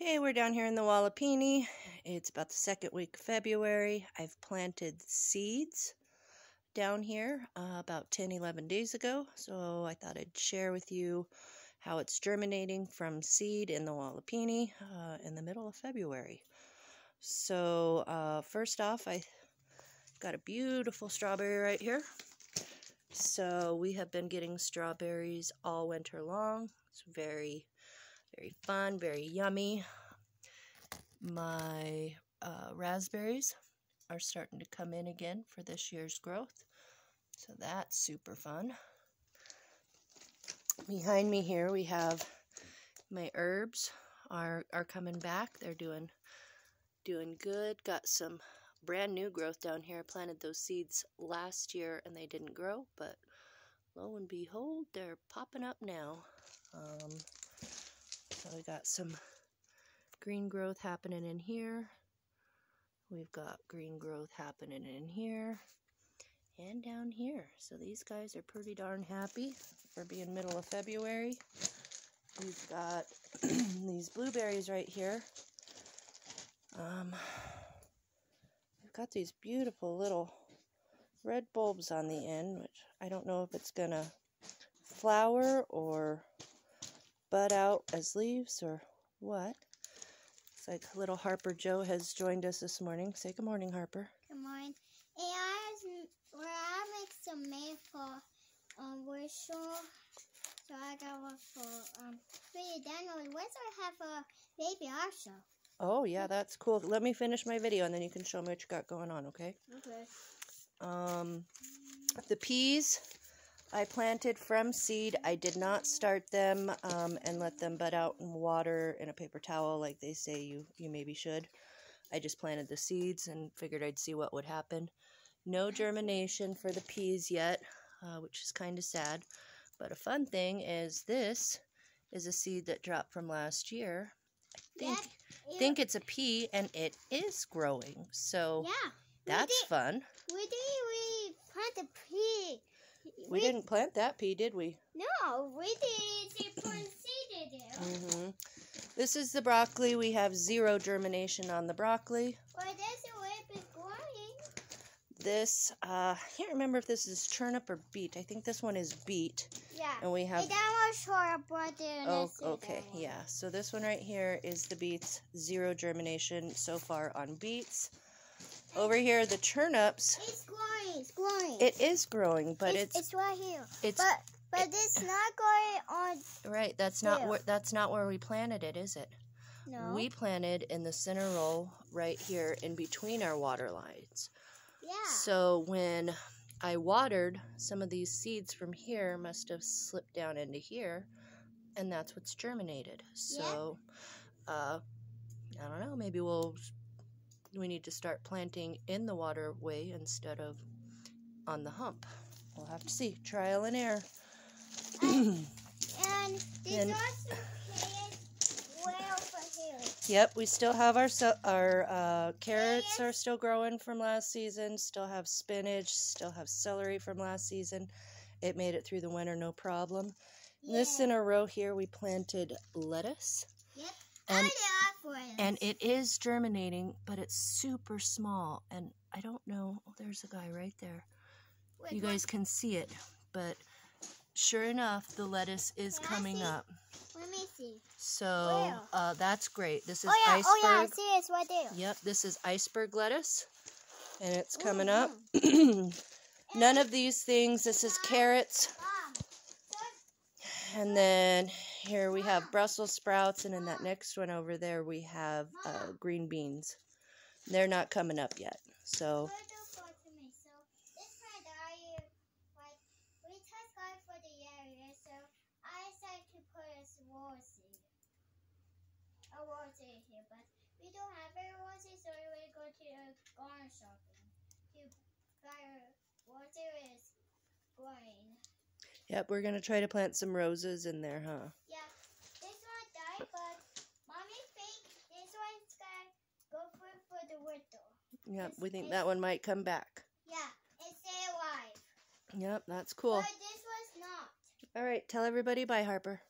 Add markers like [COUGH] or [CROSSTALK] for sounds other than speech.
Okay, we're down here in the Walipini. It's about the second week of February. I've planted seeds down here uh, about 10 11 days ago, so I thought I'd share with you how it's germinating from seed in the Walipini uh, in the middle of February. So, uh, first off, I got a beautiful strawberry right here. So, we have been getting strawberries all winter long. It's very very fun, very yummy. My uh, raspberries are starting to come in again for this year's growth. So that's super fun. Behind me here we have my herbs are are coming back. They're doing doing good. Got some brand new growth down here. I planted those seeds last year and they didn't grow, but lo and behold, they're popping up now. Um, so we got some green growth happening in here. We've got green growth happening in here and down here. So these guys are pretty darn happy for being middle of February. We've got [CLEARS THROAT] these blueberries right here. Um, we've got these beautiful little red bulbs on the end, which I don't know if it's going to flower or bud out as leaves or what. It's like little Harper Joe has joined us this morning. Say good morning, Harper. Good morning. And I, where I make some maple um, whistle. So I got one for um, pretty Daniel. I have a baby also. Oh, yeah, that's cool. Let me finish my video and then you can show me what you got going on, okay? Okay. Um, the peas I planted from seed. I did not start them um, and let them bud out in water in a paper towel like they say you, you maybe should. I just planted the seeds and figured I'd see what would happen. No germination for the peas yet, uh, which is kind of sad. But a fun thing is this is a seed that dropped from last year. I think, yeah, think it's a pea and it is growing. So yeah, that's did, fun. We did we plant a pea we, didn't plant that pea, did we? No, we did. plant seed Mm-hmm. This is the broccoli. We have zero germination on the broccoli. Well, that's a way growing. This, uh, I can't remember if this is turnip or beet. I think this one is beet. Yeah. And we have. that was but Oh, okay. Yeah. So this one right here is the beets. Zero germination so far on beets. Over here, the turnips. It's growing. It's growing. It is growing, but it's it's, it's right here. It's but but it, it's not going on. Right. That's not where that's not where we planted it, is it? No. We planted in the center row right here in between our water lines. Yeah. So when I watered, some of these seeds from here must have slipped down into here, and that's what's germinated. So, yeah. uh, I don't know. Maybe we'll we need to start planting in the waterway instead of on the hump. We'll have to see. Trial and error. [COUGHS] and, and also well Yep, we still have our our uh, carrots are still growing from last season. Still have spinach. Still have celery from last season. It made it through the winter no problem. Yeah. This in a row here, we planted lettuce. Yep. And, and it is germinating, but it's super small. And I don't know. Oh, there's a guy right there. Wait, you guys can see it. But sure enough, the lettuce is can coming up. Let me see. So uh, that's great. This is oh, yeah. iceberg. Oh, yeah, I see it's right there. Yep, this is iceberg lettuce. And it's coming up. Mm-hmm. [CLEARS THROAT] None of these things. This is carrots. And then here we have Brussels sprouts, and in that next one over there we have uh, green beans. They're not coming up yet. So. here, but we don't have very roses, so we go to a garden shopping to buy water is growing. Yep, we're going to try to plant some roses in there, huh? Yeah. This one died, but Mommy think this one's going to go for, for the Yep, we think that one might come back. Yeah, stay alive. Yep, that's cool. But this was not. All right, tell everybody bye, Harper.